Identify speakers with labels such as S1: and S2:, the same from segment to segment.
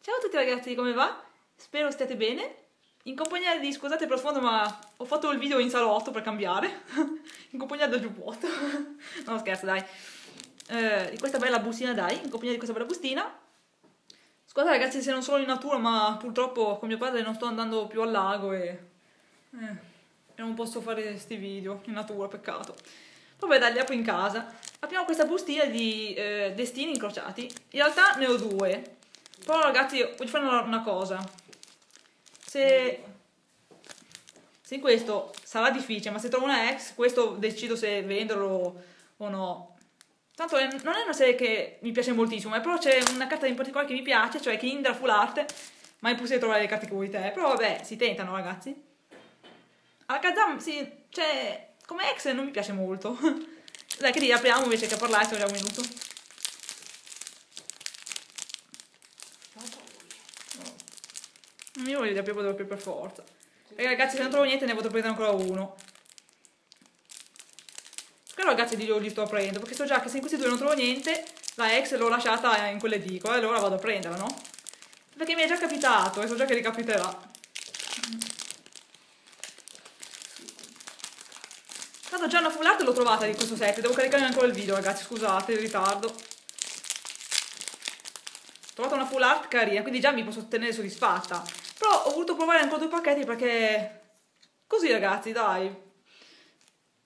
S1: Ciao a tutti ragazzi, come va? Spero stiate bene. In compagnia di, scusate per sfondo, ma ho fatto il video in salotto per cambiare. in compagnia del giubbotto. no scherzo, dai. Eh, di questa bella bustina, dai, in compagnia di questa bella bustina. Scusate ragazzi se non sono in natura, ma purtroppo con mio padre non sto andando più al lago e... Eh, e non posso fare questi video in natura, peccato. Vabbè dai, li apro in casa. Abbiamo questa bustina di eh, destini incrociati. In realtà ne ho due. Però ragazzi, voglio fare una, cosa. Se... Se in questo sarà difficile, ma se trovo una ex, questo decido se venderlo o no. Tanto è, non è una serie che mi piace moltissimo, eh, però c'è una carta in particolare che mi piace, cioè Kinder Full Art, ma è impossibile trovare le carte che vuoi te. Però vabbè, si tentano ragazzi. Alla Kazam, sì, cioè, come ex non mi piace molto. Dai, che riapriamo invece che parlare, se un minuto. Mi voglio riaprire doppio per forza. Perché ragazzi, se non trovo niente ne potrò prendere ancora uno. Però ragazzi io li sto aprendo, perché so già che se in questi due non trovo niente, la ex l'ho lasciata in quell'edicola e allora vado a prenderla, no? Perché mi è già capitato e so già che ricapiterà. Tanto già una full art l'ho trovata di questo set, devo caricare ancora il video ragazzi, scusate il ritardo. Ho trovato una full art carina, quindi già mi posso tenere soddisfatta. Però ho voluto provare ancora due pacchetti perché... Così ragazzi, dai.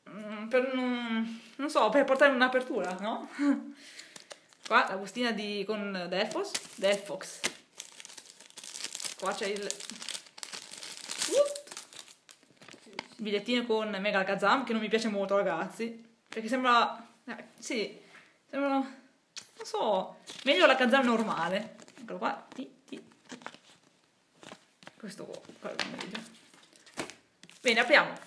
S1: Mm, per non... non so, per portare un'apertura, no? Qua la bustina di... con Delfos. Delfox. Qua c'è il... Uh! bigliettino con Mega Alakazam che non mi piace molto ragazzi perché sembra eh, sì sembra non so meglio la Kazam normale eccolo qua ti. Questo qua è meglio. Bene apriamo.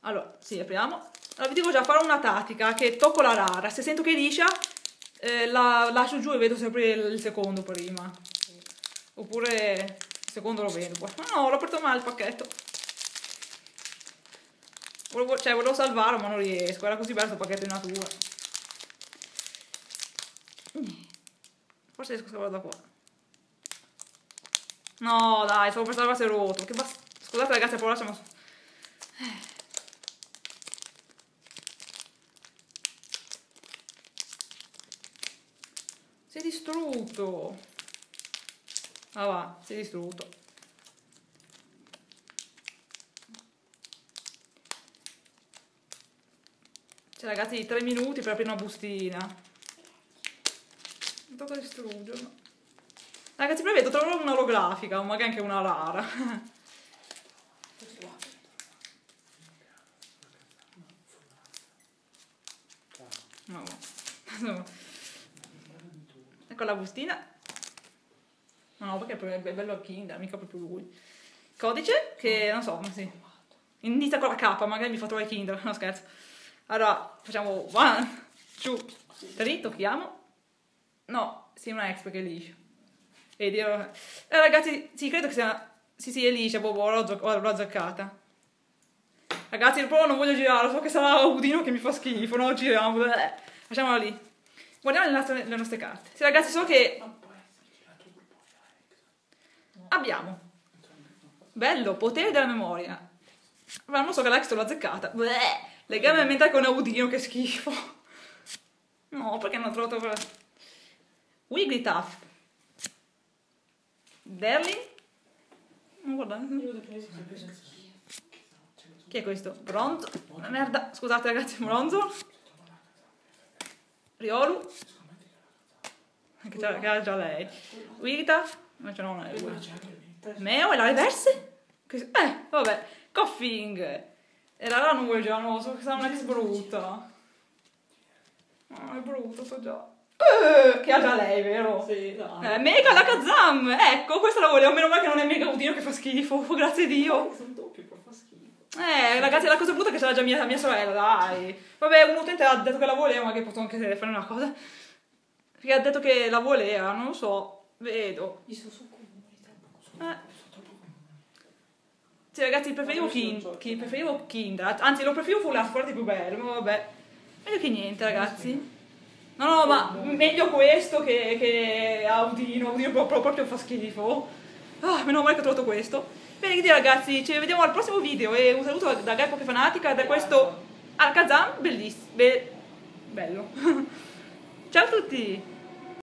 S1: Allora sì apriamo. Allora vi dico già farò una tattica che tocco la rara. Se sento che liscia eh, la lascio giù e vedo sempre il secondo prima. Oppure il secondo lo vedo. Poi no l'ho aperto male il pacchetto. Volevo, cioè, volevo salvarlo, ma non riesco. Era così bello questo pacchetto in natura. Forse riesco a salvarlo da qua. No, dai, stavo per salvare se rotto. Che. Scusate ragazzi, parolaccia, ma... Eh. Si è distrutto. Ah va, si è distrutto. Cioè ragazzi, 3 minuti per aprire una bustina. Non tocca distruggerlo. Ragazzi, prevedo troverò una olografica, o magari anche una rara. No. no. Ecco la bustina. No, perché è bello a Kinder, mica proprio lui. Codice, che non so, ma sì. Inizia con la K, magari mi fa trovare Kinder, no scherzo. Allora, facciamo one, two, three, tocchiamo. No, sì, una ex perché è liscia. Vedi, eh, ragazzi, sì, credo che sia... Sì, sì, è liscia, boh, boh, l'ho azzeccata. Ragazzi, però non voglio girare, so che sarà Udino che mi fa schifo, no, giriamo. Bleh. Lasciamola lì. Guardiamo le nostre, le nostre carte. Sì, ragazzi, so che... Abbiamo. Bello, potere della memoria. Ma non so che l'ex l'ho azzeccata. Bleh. Legame mentale con Audino, che schifo. No, perché non ho trovato quella... Wigglytuff. Derlin? Non guarda. Chi è questo? Bronzo? Una merda. Scusate ragazzi, Bronzo. Riolu. Che c'ha già lei. Wigglytuff? Ma ce n'ho lei. Meo e la reverse? Eh, vabbè. Coughing. E la non vuoi già, no, so che sarà un'ex brutta. No, è brutta, so già. Uh, che ha già lei, vero?
S2: Sì, dai.
S1: Eh, mega la Kazam! Ecco, questa la volevo, meno male che non è mega Udino che fa schifo, grazie a Dio.
S2: Sono doppio, però fa schifo.
S1: Eh, ragazzi, la cosa brutta è che c'era già mia, mia sorella, dai. Vabbè, un utente ha detto che la voleva, ma che posso anche fare una cosa. Perché ha detto che la voleva, non lo so, vedo.
S2: Io sono su comunità,
S1: Eh. Sì, ragazzi, preferivo, King, King, preferivo Kinder. Anzi, lo preferivo Full Art, forte più bello, ma vabbè. Meglio che niente, ragazzi. No, no, ma meglio questo che, che Audino. Audino proprio, proprio fa schifo. Ah, meno male che ho trovato questo. Bene, quindi ragazzi, ci vediamo al prossimo video e un saluto da Gai Poké Fanatica da questo Alakazam bellissimo. Be- bello. Ciao a tutti!